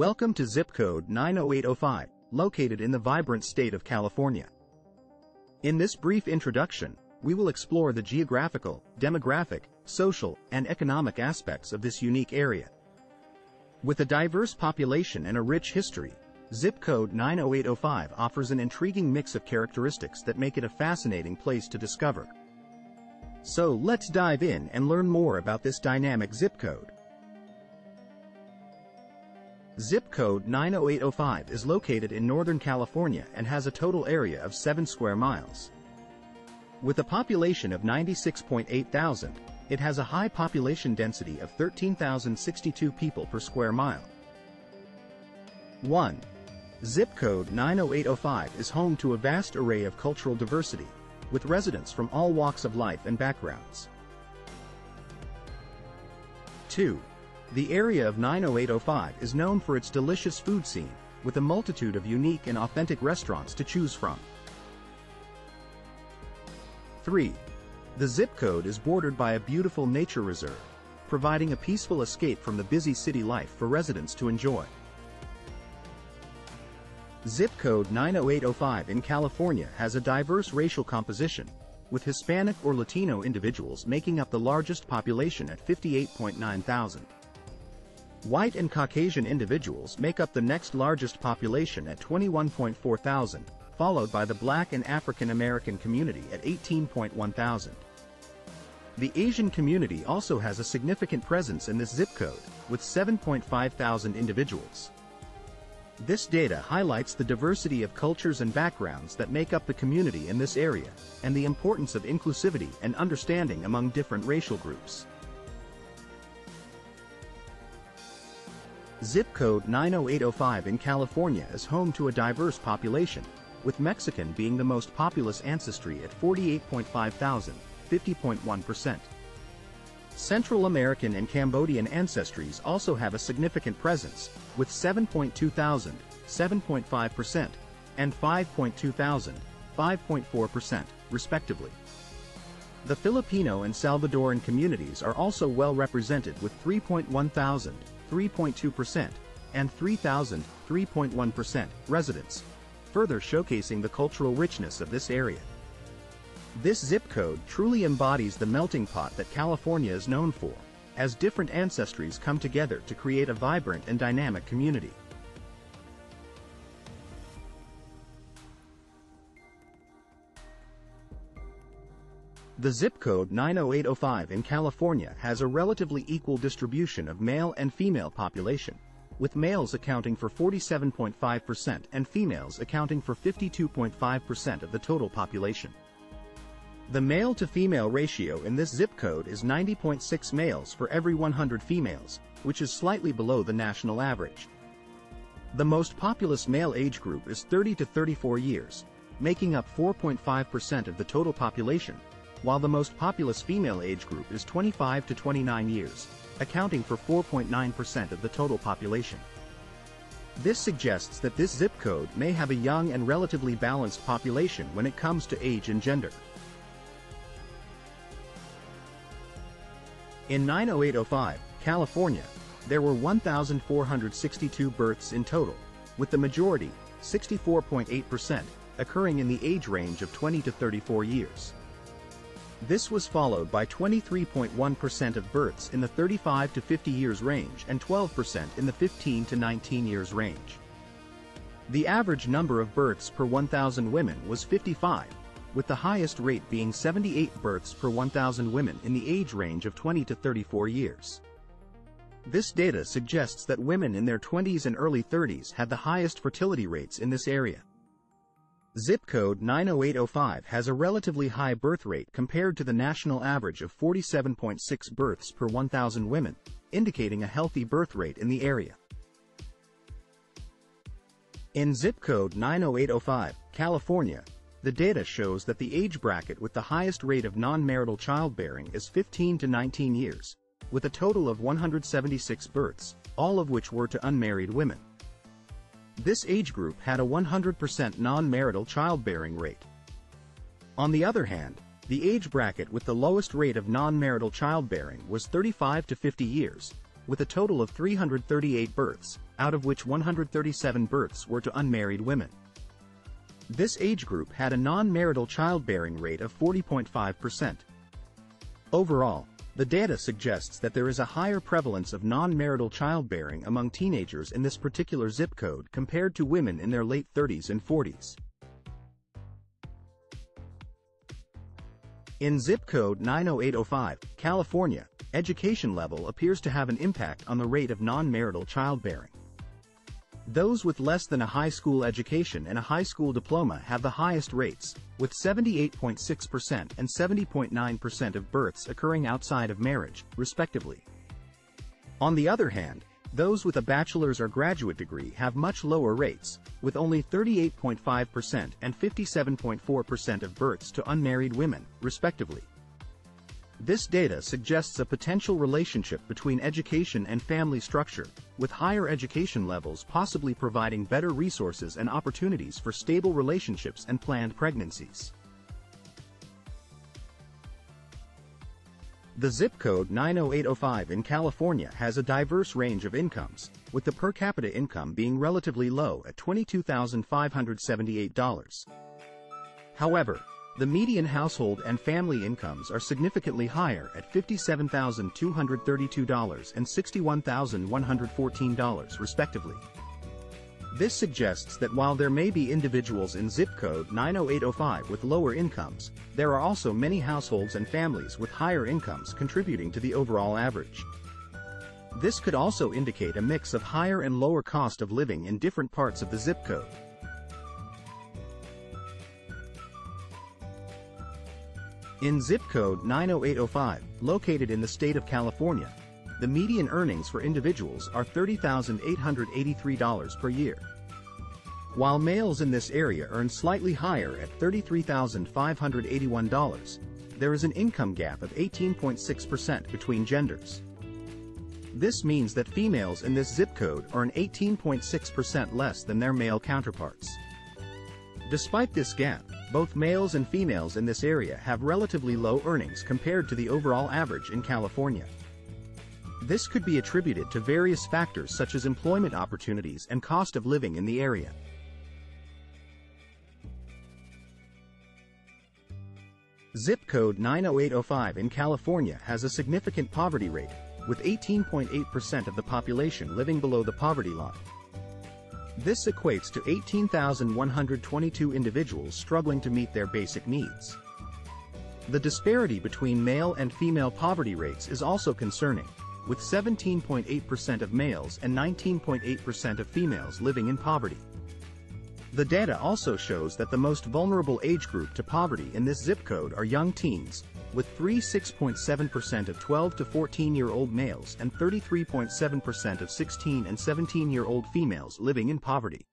Welcome to zip code 90805, located in the vibrant state of California. In this brief introduction, we will explore the geographical, demographic, social, and economic aspects of this unique area. With a diverse population and a rich history, zip code 90805 offers an intriguing mix of characteristics that make it a fascinating place to discover. So let's dive in and learn more about this dynamic zip code. Zip code 90805 is located in Northern California and has a total area of 7 square miles. With a population of 96.8 thousand, it has a high population density of 13,062 people per square mile. 1. Zip code 90805 is home to a vast array of cultural diversity, with residents from all walks of life and backgrounds. 2. The area of 90805 is known for its delicious food scene, with a multitude of unique and authentic restaurants to choose from. 3. The zip code is bordered by a beautiful nature reserve, providing a peaceful escape from the busy city life for residents to enjoy. Zip code 90805 in California has a diverse racial composition, with Hispanic or Latino individuals making up the largest population at 58.9 thousand. White and Caucasian individuals make up the next largest population at 21.4 thousand, followed by the Black and African American community at 18.1 thousand. The Asian community also has a significant presence in this zip code, with 7.5 thousand individuals. This data highlights the diversity of cultures and backgrounds that make up the community in this area, and the importance of inclusivity and understanding among different racial groups. Zip code 90805 in California is home to a diverse population, with Mexican being the most populous ancestry at 48.5 thousand, 50.1%. Central American and Cambodian ancestries also have a significant presence, with 7.2 thousand, 7.5%, and 5.2 thousand, 5.4%, respectively. The Filipino and Salvadoran communities are also well represented with 3.1 thousand, 3.2%, and 3,000, 3.1% residents, further showcasing the cultural richness of this area. This zip code truly embodies the melting pot that California is known for, as different ancestries come together to create a vibrant and dynamic community. The zip code 90805 in California has a relatively equal distribution of male and female population, with males accounting for 47.5% and females accounting for 52.5% of the total population. The male-to-female ratio in this zip code is 90.6 males for every 100 females, which is slightly below the national average. The most populous male age group is 30 to 34 years, making up 4.5% of the total population, while the most populous female age group is 25 to 29 years, accounting for 4.9% of the total population. This suggests that this zip code may have a young and relatively balanced population when it comes to age and gender. In 90805, California, there were 1,462 births in total, with the majority, 64.8%, occurring in the age range of 20 to 34 years. This was followed by 23.1% of births in the 35 to 50 years range and 12% in the 15 to 19 years range. The average number of births per 1,000 women was 55, with the highest rate being 78 births per 1,000 women in the age range of 20 to 34 years. This data suggests that women in their 20s and early 30s had the highest fertility rates in this area. Zip code 90805 has a relatively high birth rate compared to the national average of 47.6 births per 1,000 women, indicating a healthy birth rate in the area. In zip code 90805, California, the data shows that the age bracket with the highest rate of non-marital childbearing is 15 to 19 years, with a total of 176 births, all of which were to unmarried women. This age group had a 100% non-marital childbearing rate. On the other hand, the age bracket with the lowest rate of non-marital childbearing was 35 to 50 years, with a total of 338 births, out of which 137 births were to unmarried women. This age group had a non-marital childbearing rate of 40.5%. Overall, the data suggests that there is a higher prevalence of non-marital childbearing among teenagers in this particular zip code compared to women in their late 30s and 40s. In zip code 90805, California, education level appears to have an impact on the rate of non-marital childbearing. Those with less than a high school education and a high school diploma have the highest rates, with 78.6% and 70.9% of births occurring outside of marriage, respectively. On the other hand, those with a bachelor's or graduate degree have much lower rates, with only 38.5% and 57.4% of births to unmarried women, respectively. This data suggests a potential relationship between education and family structure, with higher education levels possibly providing better resources and opportunities for stable relationships and planned pregnancies. The zip code 90805 in California has a diverse range of incomes, with the per capita income being relatively low at $22,578. However, the median household and family incomes are significantly higher at $57,232 and $61,114 respectively. This suggests that while there may be individuals in zip code 90805 with lower incomes, there are also many households and families with higher incomes contributing to the overall average. This could also indicate a mix of higher and lower cost of living in different parts of the zip code. In zip code 90805, located in the state of California, the median earnings for individuals are $30,883 per year. While males in this area earn slightly higher at $33,581, there is an income gap of 18.6% between genders. This means that females in this zip code earn 18.6% less than their male counterparts. Despite this gap, both males and females in this area have relatively low earnings compared to the overall average in California. This could be attributed to various factors such as employment opportunities and cost of living in the area. Zip code 90805 in California has a significant poverty rate, with 18.8% of the population living below the poverty line. This equates to 18,122 individuals struggling to meet their basic needs. The disparity between male and female poverty rates is also concerning, with 17.8% of males and 19.8% of females living in poverty. The data also shows that the most vulnerable age group to poverty in this zip code are young teens, with 36.7% of 12 to 14-year-old males and 33.7% of 16 and 17-year-old females living in poverty.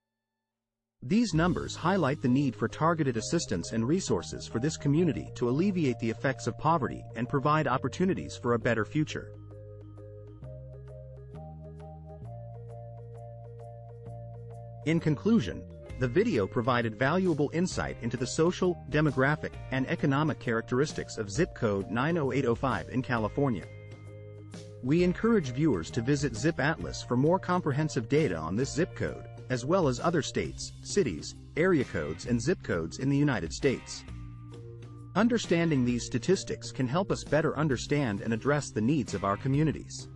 These numbers highlight the need for targeted assistance and resources for this community to alleviate the effects of poverty and provide opportunities for a better future. In conclusion, the video provided valuable insight into the social, demographic, and economic characteristics of zip code 90805 in California. We encourage viewers to visit Zip Atlas for more comprehensive data on this zip code, as well as other states, cities, area codes and zip codes in the United States. Understanding these statistics can help us better understand and address the needs of our communities.